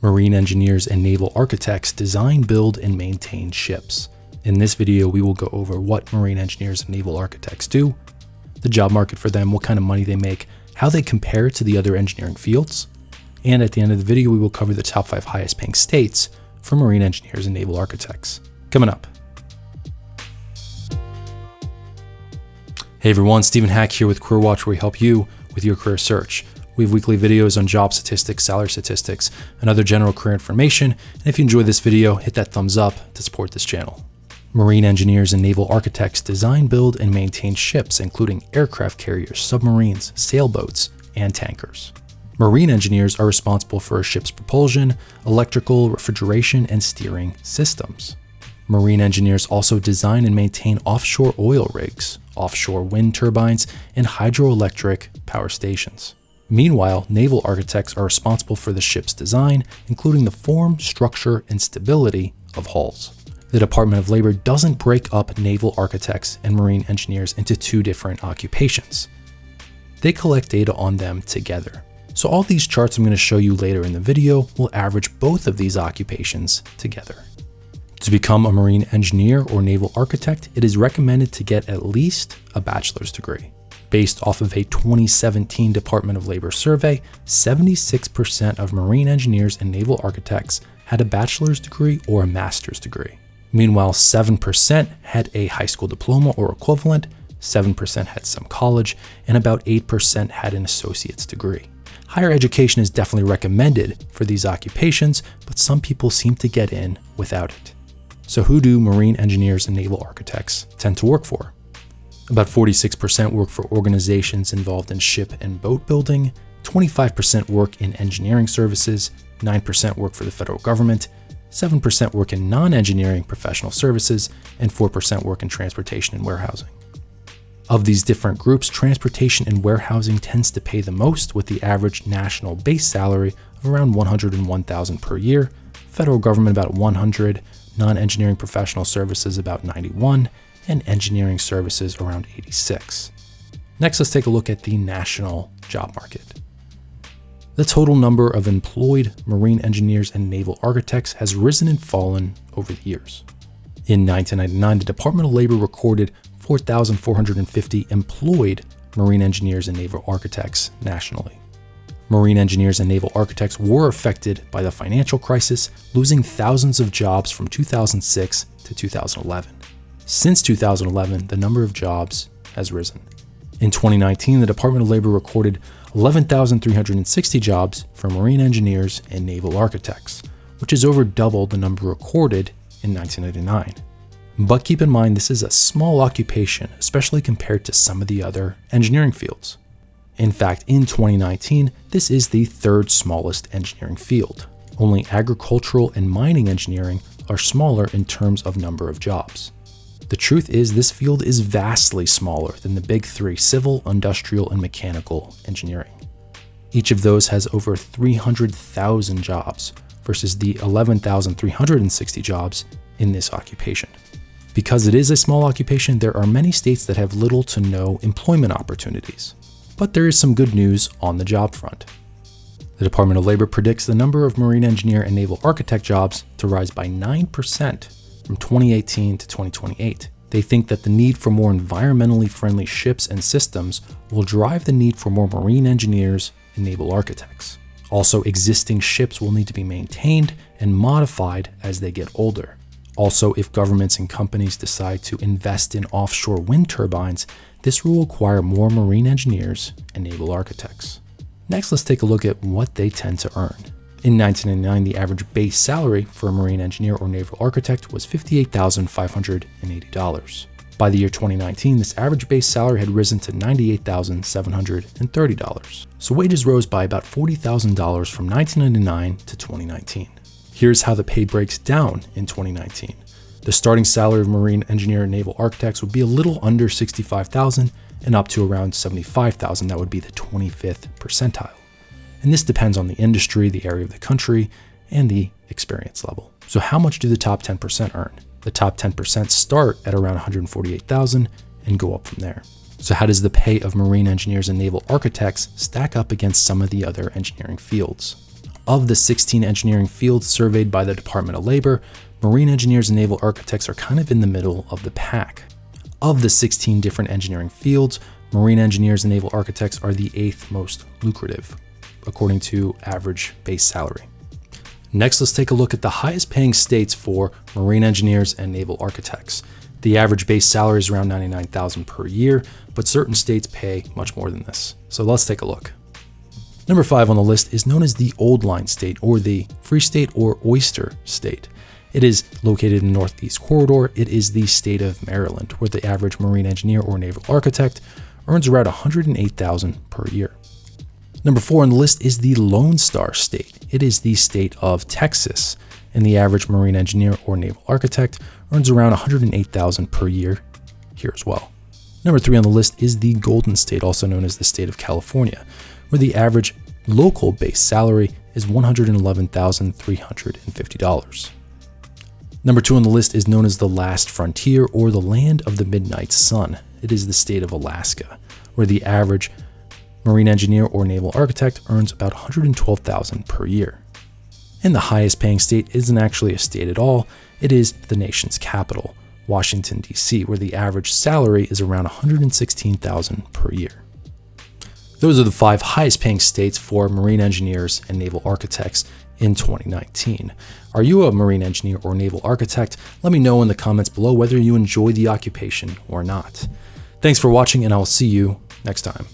Marine engineers and naval architects design, build, and maintain ships. In this video, we will go over what marine engineers and naval architects do, the job market for them, what kind of money they make, how they compare to the other engineering fields, and at the end of the video, we will cover the top five highest paying states for marine engineers and naval architects. Coming up. Hey everyone, Stephen Hack here with Career Watch, where we help you with your career search. We have weekly videos on job statistics, salary statistics, and other general career information. And if you enjoyed this video, hit that thumbs up to support this channel. Marine engineers and naval architects design, build, and maintain ships, including aircraft carriers, submarines, sailboats, and tankers. Marine engineers are responsible for a ship's propulsion, electrical, refrigeration, and steering systems. Marine engineers also design and maintain offshore oil rigs, offshore wind turbines, and hydroelectric power stations. Meanwhile, naval architects are responsible for the ship's design, including the form, structure, and stability of hulls. The Department of Labor doesn't break up naval architects and marine engineers into two different occupations. They collect data on them together. So all these charts I'm going to show you later in the video will average both of these occupations together. To become a marine engineer or naval architect, it is recommended to get at least a bachelor's degree. Based off of a 2017 Department of Labor survey, 76% of marine engineers and naval architects had a bachelor's degree or a master's degree. Meanwhile, 7% had a high school diploma or equivalent, 7% had some college, and about 8% had an associate's degree. Higher education is definitely recommended for these occupations, but some people seem to get in without it. So who do marine engineers and naval architects tend to work for? About 46% work for organizations involved in ship and boat building, 25% work in engineering services, 9% work for the federal government, 7% work in non engineering professional services, and 4% work in transportation and warehousing. Of these different groups, transportation and warehousing tends to pay the most with the average national base salary of around 101,000 per year, federal government about 100, non-engineering professional services about 91, and engineering services around 86. Next, let's take a look at the national job market. The total number of employed marine engineers and naval architects has risen and fallen over the years. In 1999, the Department of Labor recorded 4,450 employed marine engineers and naval architects nationally. Marine engineers and naval architects were affected by the financial crisis, losing thousands of jobs from 2006 to 2011. Since 2011, the number of jobs has risen. In 2019, the Department of Labor recorded 11,360 jobs for marine engineers and naval architects, which is over double the number recorded in 1999. But keep in mind, this is a small occupation, especially compared to some of the other engineering fields. In fact, in 2019, this is the third smallest engineering field. Only agricultural and mining engineering are smaller in terms of number of jobs. The truth is, this field is vastly smaller than the big three civil, industrial, and mechanical engineering. Each of those has over 300,000 jobs versus the 11,360 jobs in this occupation. Because it is a small occupation, there are many states that have little to no employment opportunities. But there is some good news on the job front. The Department of Labor predicts the number of marine engineer and naval architect jobs to rise by 9% from 2018 to 2028. They think that the need for more environmentally friendly ships and systems will drive the need for more marine engineers and naval architects. Also, existing ships will need to be maintained and modified as they get older. Also, if governments and companies decide to invest in offshore wind turbines, this will require more marine engineers and naval architects. Next, let's take a look at what they tend to earn. In 1999, the average base salary for a marine engineer or naval architect was $58,580. By the year 2019, this average base salary had risen to $98,730. So wages rose by about $40,000 from 1999 to 2019. Here's how the pay breaks down in 2019. The starting salary of marine engineer and naval architects would be a little under 65,000 and up to around 75,000. That would be the 25th percentile and this depends on the industry, the area of the country, and the experience level. So how much do the top 10% earn? The top 10% start at around 148,000 and go up from there. So how does the pay of marine engineers and naval architects stack up against some of the other engineering fields? Of the 16 engineering fields surveyed by the Department of Labor, marine engineers and naval architects are kind of in the middle of the pack. Of the 16 different engineering fields, marine engineers and naval architects are the eighth most lucrative, according to average base salary. Next, let's take a look at the highest paying states for marine engineers and naval architects. The average base salary is around 99,000 per year, but certain states pay much more than this. So let's take a look. Number five on the list is known as the Old Line State or the Free State or Oyster State. It is located in the Northeast Corridor. It is the state of Maryland, where the average marine engineer or naval architect earns around 108,000 per year. Number four on the list is the Lone Star State. It is the state of Texas, and the average marine engineer or naval architect earns around 108,000 per year here as well. Number three on the list is the Golden State, also known as the state of California, where the average local base salary is $111,350. Number two on the list is known as the Last Frontier or the Land of the Midnight Sun. It is the state of Alaska, where the average marine engineer or naval architect earns about 112,000 per year. And the highest paying state isn't actually a state at all, it is the nation's capital, Washington DC, where the average salary is around 116,000 per year. Those are the five highest paying states for marine engineers and naval architects in 2019. Are you a marine engineer or naval architect? Let me know in the comments below whether you enjoy the occupation or not. Thanks for watching and I will see you next time.